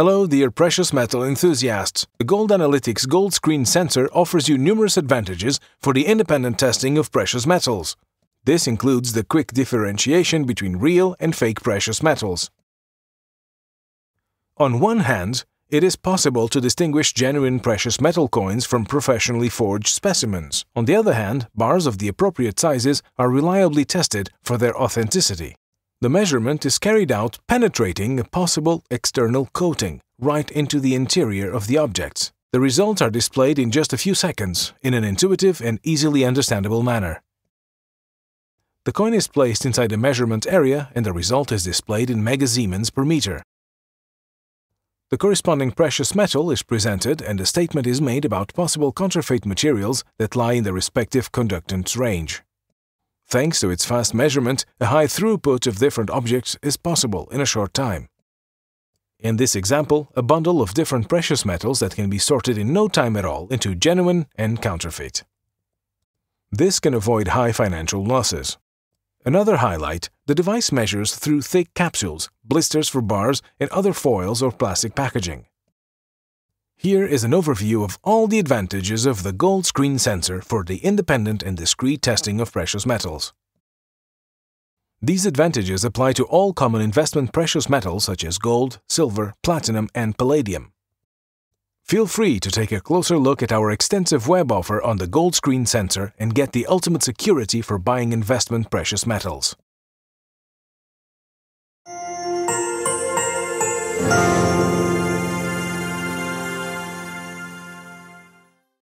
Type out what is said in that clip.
Hello, dear precious metal enthusiasts. The GoldAnalytix Gold Screen Sensor offers you numerous advantages for the independent testing of precious metals. This includes the quick differentiation between real and fake precious metals. On one hand, it is possible to distinguish genuine precious metal coins from professionally forged specimens. On the other hand, bars of the appropriate sizes are reliably tested for their authenticity. The measurement is carried out penetrating a possible external coating right into the interior of the objects. The results are displayed in just a few seconds in an intuitive and easily understandable manner. The coin is placed inside the measurement area and the result is displayed in megasiemens per meter. The corresponding precious metal is presented and a statement is made about possible counterfeit materials that lie in the respective conductance range. Thanks to its fast measurement, a high throughput of different objects is possible in a short time. In this example, a bundle of different precious metals that can be sorted in no time at all into genuine and counterfeit. This can avoid high financial losses. Another highlight, the device measures through thick capsules, blisters for bars, and other foils or plastic packaging. Here is an overview of all the advantages of the gold screen sensor for the independent and discrete testing of precious metals. These advantages apply to all common investment precious metals such as gold, silver, platinum, and palladium. Feel free to take a closer look at our extensive web offer on the gold screen sensor and get the ultimate security for buying investment precious metals.